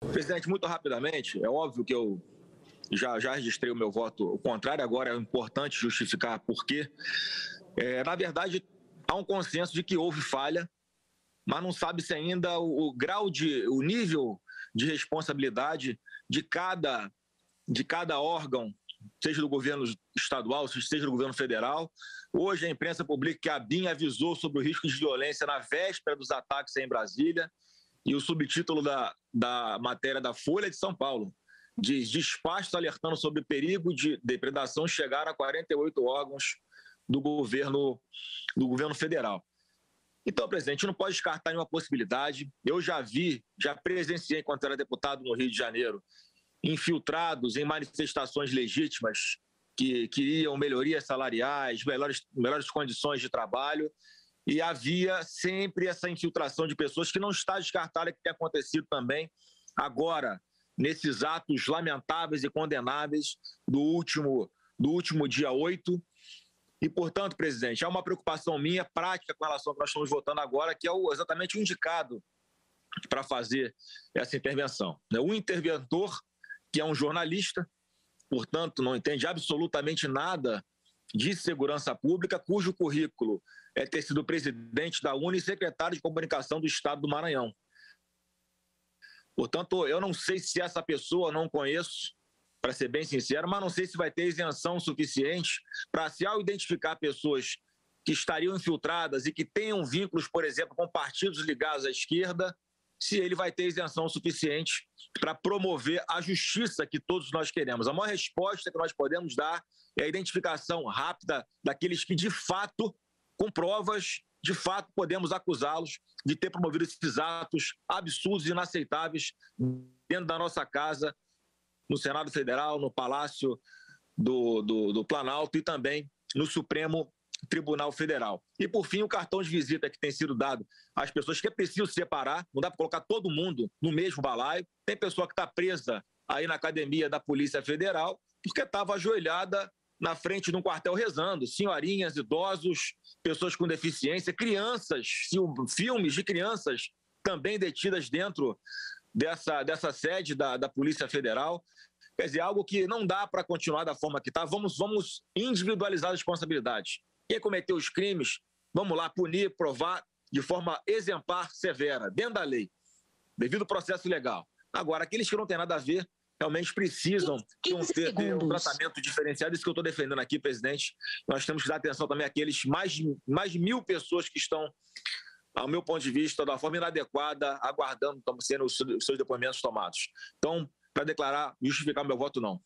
Presidente, muito rapidamente, é óbvio que eu já, já registrei o meu voto o contrário, agora é importante justificar por quê. É, na verdade, há um consenso de que houve falha, mas não sabe-se ainda o, o, grau de, o nível de responsabilidade de cada, de cada órgão, seja do governo estadual, seja do governo federal. Hoje a imprensa publica que a BIM avisou sobre o risco de violência na véspera dos ataques em Brasília e o subtítulo da, da matéria da Folha de São Paulo diz despachos alertando sobre perigo de depredação chegar a 48 órgãos do governo, do governo federal. Então, presidente, não pode descartar nenhuma possibilidade. Eu já vi, já presenciei, enquanto era deputado no Rio de Janeiro, infiltrados em manifestações legítimas que queriam melhorias salariais, melhores, melhores condições de trabalho, e havia sempre essa infiltração de pessoas que não está descartada que tem acontecido também agora, nesses atos lamentáveis e condenáveis do último, do último dia 8. E, portanto, presidente, há uma preocupação minha prática com relação ao que nós estamos votando agora, que é o, exatamente o indicado para fazer essa intervenção. Né? O interventor, que é um jornalista, portanto, não entende absolutamente nada de segurança pública, cujo currículo é ter sido presidente da UNE e secretário de comunicação do Estado do Maranhão. Portanto, eu não sei se essa pessoa, não conheço, para ser bem sincero, mas não sei se vai ter isenção suficiente para, se ao identificar pessoas que estariam infiltradas e que tenham vínculos, por exemplo, com partidos ligados à esquerda, se ele vai ter isenção suficiente para promover a justiça que todos nós queremos. A maior resposta que nós podemos dar é a identificação rápida daqueles que, de fato, com provas, de fato, podemos acusá-los de ter promovido esses atos absurdos e inaceitáveis dentro da nossa casa, no Senado Federal, no Palácio do, do, do Planalto e também no Supremo Tribunal Federal. E, por fim, o cartão de visita que tem sido dado às pessoas que é preciso separar, não dá para colocar todo mundo no mesmo balaio. Tem pessoa que está presa aí na academia da Polícia Federal porque estava ajoelhada na frente de um quartel rezando, senhorinhas, idosos, pessoas com deficiência, crianças, filmes de crianças também detidas dentro dessa, dessa sede da, da Polícia Federal. Quer dizer, algo que não dá para continuar da forma que está. Vamos, vamos individualizar as responsabilidades. Quem cometeu os crimes, vamos lá punir, provar de forma exemplar, severa, dentro da lei, devido ao processo legal. Agora, aqueles que não têm nada a ver, realmente precisam ter, ter, um tratamento diferenciado. Isso que eu estou defendendo aqui, presidente. Nós temos que dar atenção também àqueles mais de, mais de mil pessoas que estão, ao meu ponto de vista, da forma inadequada, aguardando como sendo os seus depoimentos tomados. Então, para declarar, justificar meu voto, não.